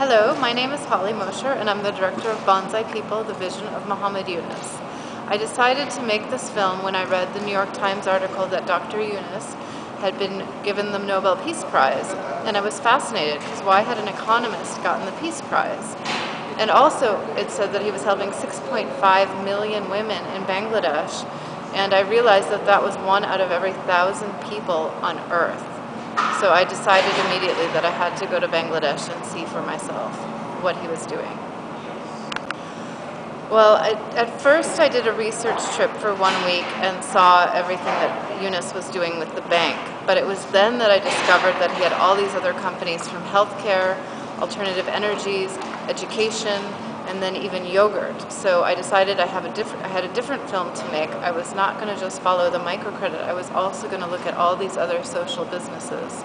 Hello, my name is Holly Mosher and I'm the director of Bonsai People, the vision of Muhammad Yunus. I decided to make this film when I read the New York Times article that Dr. Yunus had been given the Nobel Peace Prize and I was fascinated because why had an economist gotten the Peace Prize? And also it said that he was helping 6.5 million women in Bangladesh and I realized that that was one out of every thousand people on earth. So I decided immediately that I had to go to Bangladesh and see for myself what he was doing. Well, I, at first I did a research trip for one week and saw everything that Yunus was doing with the bank. But it was then that I discovered that he had all these other companies from healthcare, alternative energies, education, and then even yogurt. So I decided I have a different I had a different film to make. I was not going to just follow the microcredit. I was also going to look at all these other social businesses.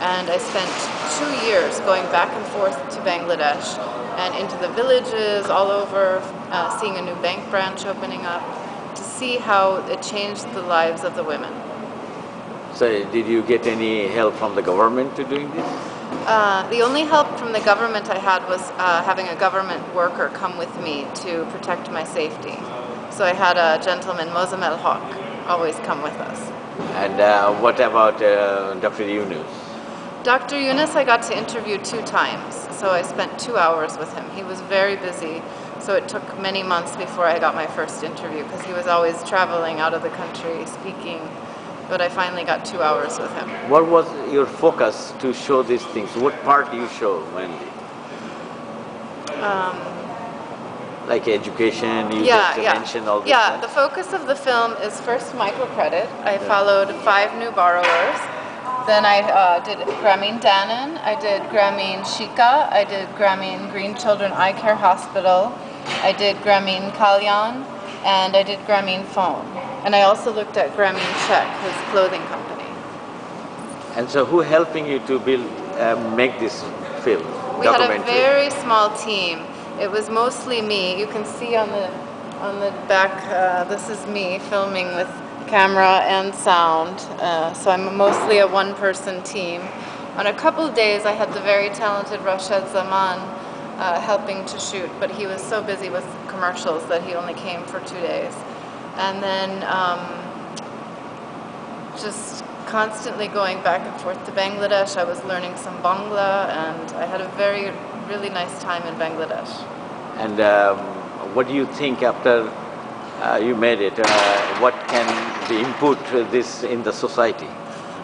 And I spent two years going back and forth to Bangladesh and into the villages all over, uh, seeing a new bank branch opening up to see how it changed the lives of the women. So did you get any help from the government to doing this? Uh, the only help from the government I had was uh, having a government worker come with me to protect my safety. So I had a gentleman, Mozam El Haq, always come with us. And uh, what about uh, Dr. Yunus? Dr. Yunus I got to interview two times, so I spent two hours with him. He was very busy, so it took many months before I got my first interview because he was always traveling out of the country, speaking but I finally got two hours with him. What was your focus to show these things? What part do you show mainly? Um, like education, you yeah, just yeah. mentioned all this. Yeah, the focus of the film is first microcredit. I yeah. followed five new borrowers. Then I uh, did Grameen Danone, I did Grameen Shikkha, I did Grameen Green Children Eye Care Hospital, I did Grameen Kalyan, and I did Grameen Phone. And I also looked at Grameen Check, his clothing company. And so who helping you to build, uh, make this film? We had a very small team. It was mostly me. You can see on the on the back, uh, this is me filming with camera and sound. Uh, so I'm mostly a one-person team. On a couple of days, I had the very talented Rashad Zaman uh, helping to shoot, but he was so busy with commercials that he only came for two days and then um, just constantly going back and forth to Bangladesh. I was learning some Bangla, and I had a very, really nice time in Bangladesh. And um, what do you think after uh, you made it? Uh, what can be input this in the society?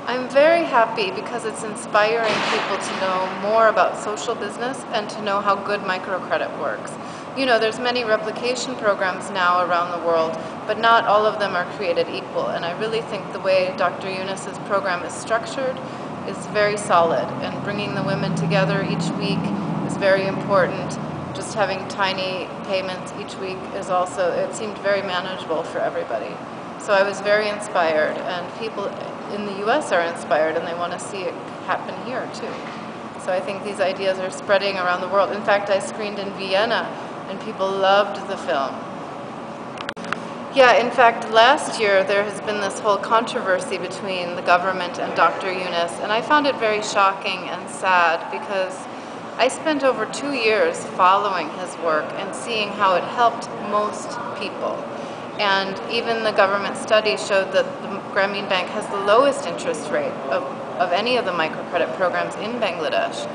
I'm very happy because it's inspiring people to know more about social business and to know how good microcredit works. You know, there's many replication programs now around the world, but not all of them are created equal. And I really think the way Dr. Yunus's program is structured is very solid. And bringing the women together each week is very important. Just having tiny payments each week is also, it seemed very manageable for everybody. So I was very inspired, and people in the US are inspired and they want to see it happen here too. So I think these ideas are spreading around the world. In fact, I screened in Vienna and people loved the film. Yeah, in fact, last year there has been this whole controversy between the government and Dr. Yunus, and I found it very shocking and sad because I spent over two years following his work and seeing how it helped most people. And even the government study showed that the Grameen Bank has the lowest interest rate of, of any of the microcredit programs in Bangladesh.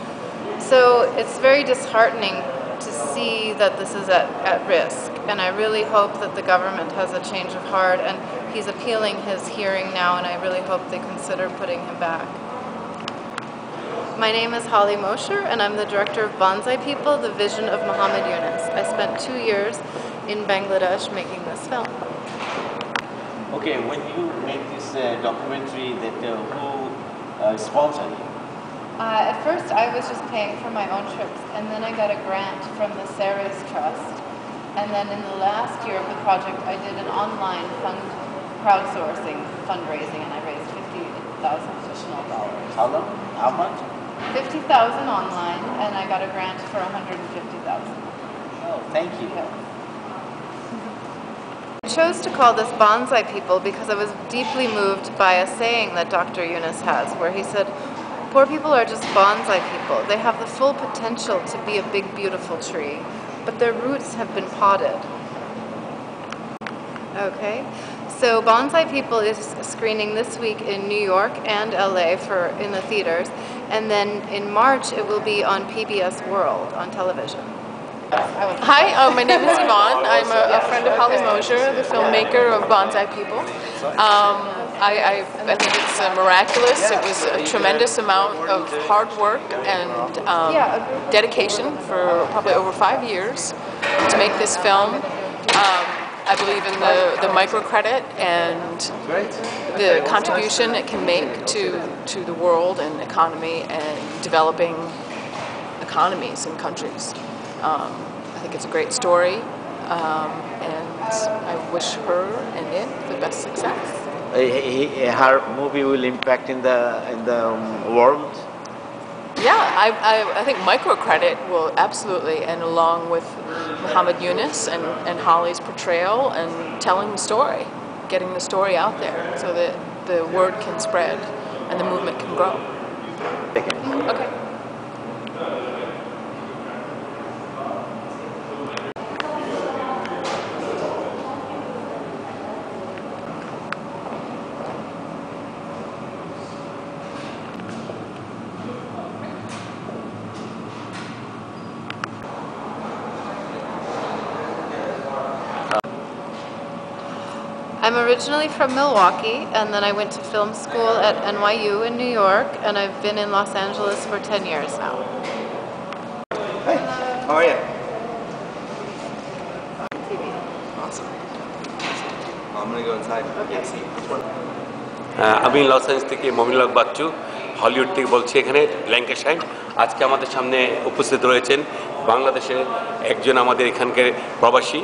So it's very disheartening to see that this is at, at risk. And I really hope that the government has a change of heart and he's appealing his hearing now and I really hope they consider putting him back. My name is Holly Mosher and I'm the director of Bonsai People, the vision of Muhammad Yunus. I spent two years in Bangladesh making this film. Okay, when you make this uh, documentary, that uh, who uh, sponsored you? Uh, at first, I was just paying for my own trips, and then I got a grant from the Ceres Trust. And then in the last year of the project, I did an online fund crowdsourcing fundraising, and I raised fifty thousand additional dollars. How long? How much? Fifty thousand online, and I got a grant for one hundred and fifty thousand. Oh, thank you. Yeah. I chose to call this Bonsai People because I was deeply moved by a saying that Dr. Yunus has, where he said, Poor people are just bonsai people. They have the full potential to be a big, beautiful tree, but their roots have been potted. Okay, so Bonsai People is screening this week in New York and LA for in the theaters, and then in March it will be on PBS World on television. Hi, uh, my name is Yvonne. I'm a, a friend of Holly Mosher, the filmmaker of Bonsai People. Um, I, I, I, think it's uh, miraculous. It was a tremendous amount of hard work and um, dedication for probably over five years to make this film. Um, I believe in the, the microcredit and the contribution it can make to, to the world and economy and developing economies and countries. Um, I think it's a great story, um, and I wish her and it the best success. Her movie will impact in the in the um, world. Yeah, I, I, I, think microcredit will absolutely, and along with Muhammad Yunus and, and Holly's portrayal and telling the story, getting the story out there so that the word can spread and the movement can grow. Okay. I'm originally from Milwaukee, and then I went to film school at NYU in New York, and I've been in Los Angeles for 10 years now. Hey, how are you? Awesome. I'm gonna go inside. Okay. আমি Los Angeles থেকে Mominul Bachchu Hollywood থেকে বলছি এখানে ল্যাঙ্কাশাইন আজকে আমাদের সামনে উপস্থিত রয়েছেন বাংলাদেশের একজন আমাদের এখানকার প্রবাসী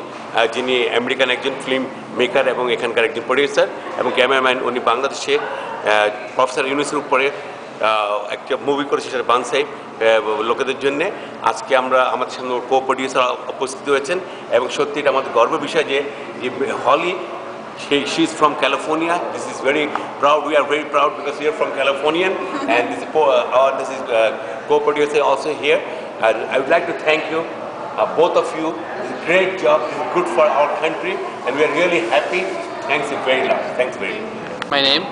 যিনি আমেরিকান একজন ফিল্ম মেকার এবং এখানকার একজন প্রডিউসার এবং ক্যামেরাম্যান উনি বাংলাদেশে প্রফেসর ইউনিসের উপরে একটা মুভি করেছে সেটা বানসাই লোকেদের জন্যে আজকে আমরা আমাদের সামনে কো প্রডিউসার উপস্থিত হয়েছেন এবং সত্যি এটা আমাদের গর্বের বিষয় যে হলি She, she's from California. This is very proud. We are very proud because we are from California, and this, uh, our, this is uh, co-producer also here. And I would like to thank you, uh, both of you. A great job. It's good for our country, and we are really happy. Thanks very much. Thanks very much. My name?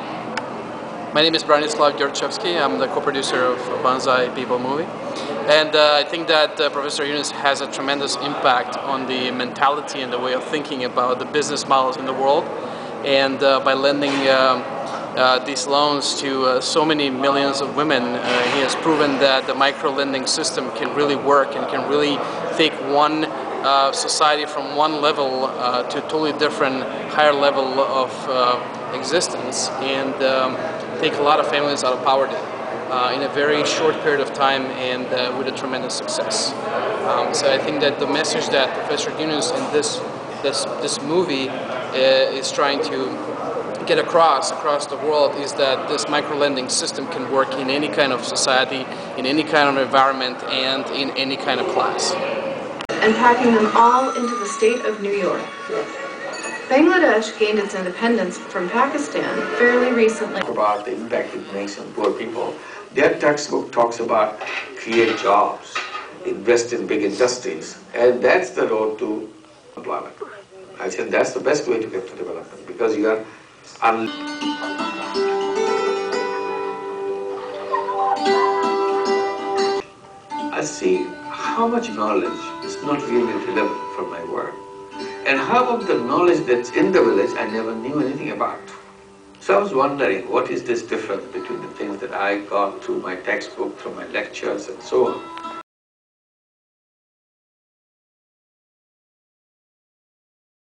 My name is Branislav Georgchevsky. I'm the co-producer of Bonsai People movie. And uh, I think that uh, Professor Yunus has a tremendous impact on the mentality and the way of thinking about the business models in the world. And uh, by lending um, uh, these loans to uh, so many millions of women, uh, he has proven that the micro-lending system can really work and can really take one uh, society from one level uh, to a totally different, higher level of existence and um, take a lot of families out of poverty. Uh, in a very short period of time and uh, with a tremendous success. Um, so I think that the message that Professor Yunus in this this this movie uh, is trying to get across across the world is that this micro-lending system can work in any kind of society, in any kind of environment, and in any kind of class. And packing them all into the state of New York. Bangladesh gained its independence from Pakistan fairly recently. About the impact it makes on poor people. Their textbook talks about create jobs, invest in big industries, and that's the road to employment. I think that's the best way to get to development because you are I see how much knowledge is not really relevant for my work. And how about the knowledge that's in the village I never knew anything about? So I was wondering, what is this difference between the things that I got through my textbook, through my lectures, and so on?